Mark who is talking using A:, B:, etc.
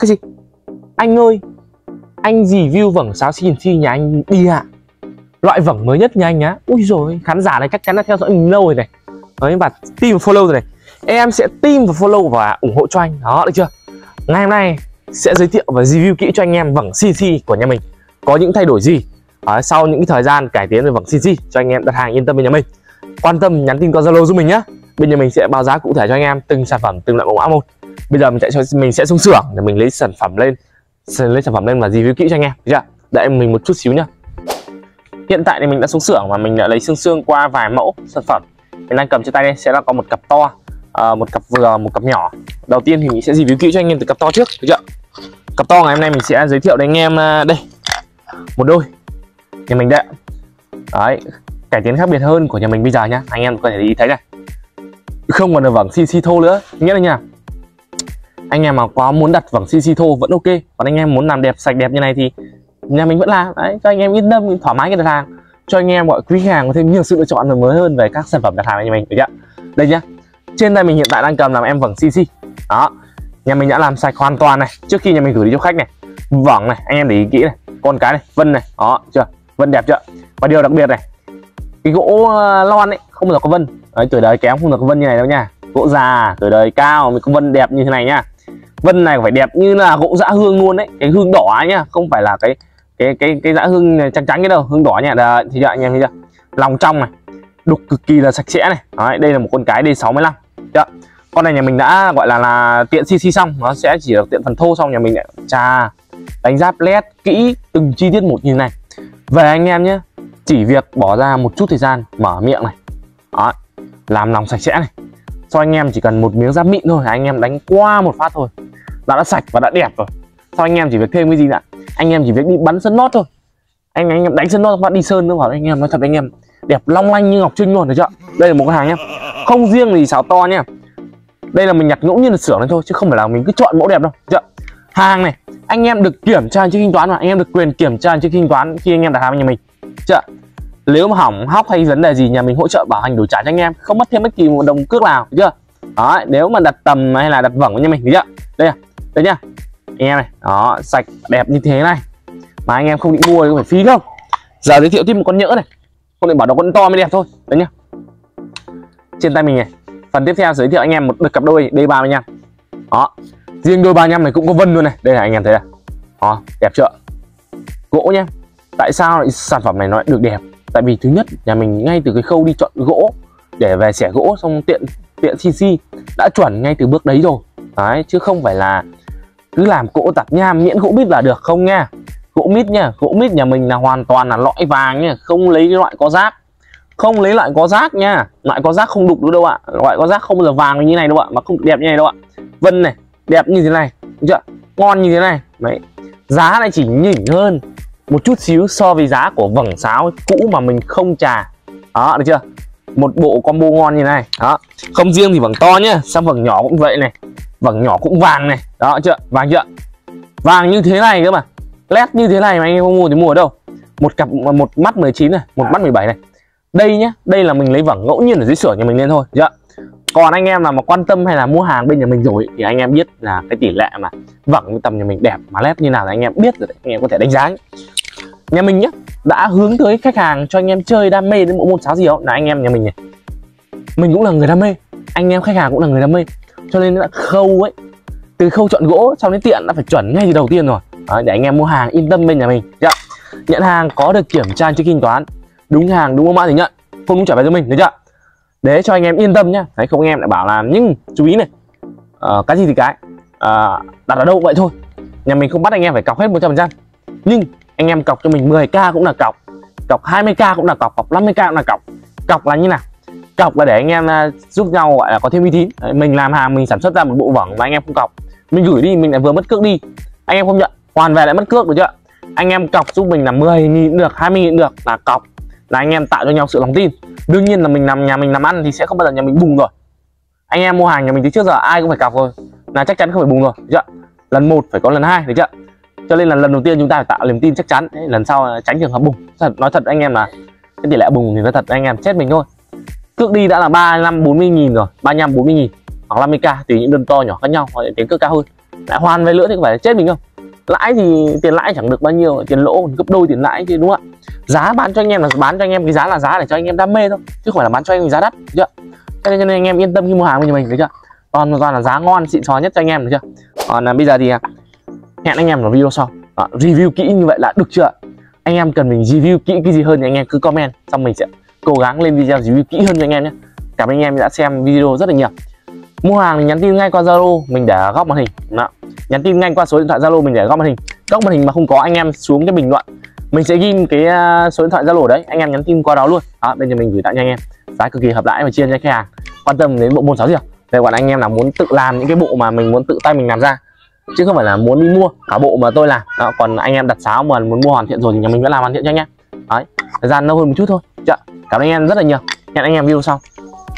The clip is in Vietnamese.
A: cái gì? Anh ơi anh review vẩn sáo CNC nhà anh đi ạ. À? loại vẩn mới nhất nhà anh nhá. Ui rồi khán giả này chắc chắn đã theo dõi mình lâu rồi này. Đấy và tim và follow rồi này. Em sẽ tim và follow và ủng hộ cho anh. Đó được chưa? Ngày hôm nay sẽ giới thiệu và review kỹ cho anh em vẩn CNC của nhà mình. Có những thay đổi gì? À, sau những thời gian cải tiến về vẩn CNC cho anh em đặt hàng yên tâm về nhà mình. Quan tâm nhắn tin qua Zalo giúp mình nhé bây giờ mình sẽ báo giá cụ thể cho anh em từng sản phẩm từng loại mẫu mã một. Bây giờ mình sẽ cho mình sẽ xuống xưởng để mình lấy sản phẩm lên lấy sản phẩm lên và review kỹ cho anh em được chưa? Đợi mình một chút xíu nhá. Hiện tại thì mình đã xuống xưởng và mình đã lấy xương xương qua vài mẫu sản phẩm. Mình đang cầm trên tay đây sẽ là có một cặp to à, một cặp vừa một cặp nhỏ. Đầu tiên thì mình sẽ review kỹ cho anh em từ cặp to trước được chưa? Cặp to ngày hôm nay mình sẽ giới thiệu đến anh em à, đây. Một đôi nhà mình đấy đấy cải tiến khác biệt hơn của nhà mình bây giờ nhá. Anh em có thể ý thấy này không còn là vẳng CC thô nữa. Nghĩa là nha, anh em mà quá muốn đặt vẳng CC thô vẫn ok. Còn anh em muốn làm đẹp, sạch đẹp như này thì nhà mình vẫn làm. Đấy, cho anh em yên tâm, thoải mái cái đặt hàng. Cho anh em gọi quý khách hàng có thêm nhiều sự lựa chọn mới hơn về các sản phẩm đặt hàng nhà mình, được chưa? Đây nhá, trên tay mình hiện tại đang cầm làm em vẳng CC đó, nhà mình đã làm sạch hoàn toàn này. Trước khi nhà mình gửi đi cho khách này Vẳng này, anh em để ý kỹ này, con cái này, vân này, đó, chưa? Vân đẹp chưa? Và điều đặc biệt này cái gỗ ờ, lon ấy không bao giờ có vân. Đấy tuổi đời kém không được có vân như này đâu nha. Gỗ già tuổi đời cao mình có vân đẹp như thế này nhá vân này phải đẹp như là gỗ dã hương luôn đấy cái hương đỏ nhá không phải là cái cái cái cái dã hương trắng trắng cái đâu hương đỏ nhá Đấy, thì anh em thấy chưa? Lòng trong này đục cực kỳ là sạch sẽ này. Đấy, đây là một con cái D65 mươi con này nhà mình đã gọi là là tiện CC xong nó sẽ chỉ được tiện phần thô xong nhà mình lại trà đánh giáp led kỹ từng chi tiết một như này. Về anh em nhé chỉ việc bỏ ra một chút thời gian mở miệng này. Đó, làm lòng sạch sẽ này. Sau anh em chỉ cần một miếng giáp mịn thôi anh em đánh qua một phát thôi. Là đã sạch và đã đẹp rồi. Sau anh em chỉ việc thêm cái gì nữa. Anh em chỉ việc đi bắn sân nót thôi. Anh anh em đánh sân nót phát đi sơn nữa bảo anh em nói thật anh em đẹp long lanh như ngọc trinh luôn được chưa? Đây là một cái hàng nhá. Không riêng gì xào to nhá. Đây là mình nhặt ngẫu nhiên là xưởng này thôi chứ không phải là mình cứ chọn mẫu đẹp đâu chưa? Hàng này. Anh em được kiểm tra trước thanh toán mà, anh em được quyền kiểm tra trước thanh toán khi anh em đặt hàng với nhà mình. Chưa nếu mà hỏng, hóc hay vấn đề gì, nhà mình hỗ trợ bảo hành đổi trả cho anh em, không mất thêm bất kỳ một đồng cước nào chưa? Đó, nếu mà đặt tầm hay là đặt vẩn của nhà mình chưa? Đây đây nhá. Anh em này, đó, sạch, đẹp như thế này. Mà anh em không định mua thì phải phí không giờ giới thiệu thêm một con nhỡ này. Không định bảo nó con to mới đẹp thôi. Đấy nhá. Trên tay mình này. Phần tiếp theo giới thiệu anh em một đợt cặp đôi D35 đó riêng đôi 35 này cũng có vân luôn này. Đây là anh em thấy này. Đó, đẹp chưa? Gỗ nhá. Tại sao sản phẩm này nó lại được đẹp? Tại vì thứ nhất, nhà mình ngay từ cái khâu đi chọn gỗ, để về xẻ gỗ xong tiện tiện CC đã chuẩn ngay từ bước đấy rồi. Đấy, chứ không phải là cứ làm gỗ tạp nham miễn gỗ mít là được. Không nha. Gỗ mít nha, gỗ mít nhà mình là hoàn toàn là loại vàng nha, không lấy cái loại có rác. Không lấy loại có rác nha. Loại có rác không đục nữa đâu ạ. Loại có rác không bao giờ vàng như này đâu ạ, mà không đẹp như này đâu ạ. Vân này đẹp như thế này Đúng chưa? Ngon như thế này. Đấy. Giá này chỉ nhỉnh hơn một chút xíu so với giá của vầng sáo cũ mà mình không trà. Đó, được chưa? Một bộ combo ngon như này. Đó. Không riêng thì vầng to nhá, sang vầng nhỏ cũng vậy này. Vầng nhỏ cũng vàng này. Đó chưa? Vàng chưa? Vàng như thế này cơ mà. Led như thế này mà anh em không mua thì mua ở đâu? Một cặp, một mắt 19 này, một mắt 17 này. Đây nhá, đây là mình lấy vầng ngẫu nhiên ở dưới sửa nhà mình lên thôi chưa? Còn anh em nào mà quan tâm hay là mua hàng bên nhà mình rồi thì anh em biết là cái tỷ lệ mà vẳng tầm nhà mình đẹp mà lép như nào là anh em biết rồi đấy. anh em có thể đánh giá nhà mình nhé đã hướng tới khách hàng cho anh em chơi đam mê đến bộ môn sáo gì đó là anh em nhà mình này mình cũng là người đam mê. Anh em khách hàng cũng là người đam mê. Cho nên là khâu ấy từ khâu chọn gỗ cho đến tiện đã phải chuẩn ngay từ đầu tiên rồi. Đó, để anh em mua hàng yên tâm bên nhà mình. Dạ. nhận hàng có được kiểm tra trước khi thanh toán. Đúng hàng đúng mẫu mã thì nhận. Không đúng trả về cho mình được chưa? Để cho anh em yên tâm nhá. Đấy không anh em lại bảo là nhưng chú ý này uh, cái gì thì cái uh, đặt ở đâu vậy thôi. Nhà mình không bắt anh em phải cọc hết 100% nhưng anh em cọc cho mình 10k cũng là cọc cọc 20k cũng là cọc cọc 50k cũng là cọc. Cọc là như nào? Cọc là để anh em uh, giúp nhau gọi là có thêm uy tín. Đấy, mình làm hàng mình sản xuất ra một bộ vỏng mà anh em không cọc. Mình gửi đi mình lại vừa mất cước đi. Anh em không nhận hoàn về lại mất cước được chưa? Anh em cọc giúp mình là 10 nghìn được 20 nghìn được là cọc. Là anh em tạo cho nhau sự lòng tin đương nhiên là mình làm nhà mình làm ăn thì sẽ không bao giờ nhà mình bùng rồi. Anh em mua hàng nhà mình từ trước giờ ai cũng phải cọc rồi. Là chắc chắn không phải bùng rồi được chưa? Lần một phải có lần hai được chưa? Cho nên là lần đầu tiên chúng ta phải tạo niềm tin chắc chắn. Đấy, lần sau tránh trường hợp bùng. Thật nói thật anh em là cái tỷ lệ bùng thì nói thật anh em chết mình thôi. Cước đi đã là ba năm bốn mươi nghìn rồi ba năm bốn mươi nghìn hoặc 50k tùy những đơn to nhỏ khác nhau hoặc đến cước cao hơn. Lại hoàn về nữa thì có phải chết mình không? Lãi thì tiền lãi chẳng được bao nhiêu tiền lỗ gấp đôi tiền lãi chứ đúng không ạ? Giá bán cho anh em là bán cho anh em cái giá là giá để cho anh em đam mê thôi chứ không phải là bán cho anh em giá đắt được chưa? Cho nên, anh em yên tâm khi mua hàng của nhà mình được chưa? Còn toàn là giá ngon xịn sò nhất cho anh em được chưa? Còn là bây giờ thì à, hẹn anh em vào video sau. Đó, review kỹ như vậy là được chưa anh em cần mình review kỹ cái gì hơn thì anh em cứ comment xong mình sẽ cố gắng lên video review kỹ hơn cho anh em nhé. Cảm ơn anh em đã xem video rất là nhiều mua hàng thì nhắn tin ngay qua zalo mình để ở góc màn hình. Đó. nhắn tin ngay qua số điện thoại zalo mình để ở góc màn hình. Góc màn hình mà không có anh em xuống cái bình luận. Mình sẽ ghi cái à, số điện thoại zalo đấy anh em nhắn tin qua đó luôn. Đó bên nhà mình gửi tặng cho anh em. Giá cực kỳ hợp lãi và chia cho khách hàng. Quan tâm đến bộ môn sáu diều về còn anh em là muốn tự làm những cái bộ mà mình muốn tự tay mình làm ra chứ không phải là muốn đi mua cả bộ mà tôi làm. Đó, còn anh em đặt sáo mà muốn mua hoàn thiện rồi thì nhà mình vẫn làm hoàn thiện cho anh em. Đấy thời gian lâu hơn một chút thôi. Chợ. cảm ơn anh em rất là nhiều. Hẹn anh em video sau.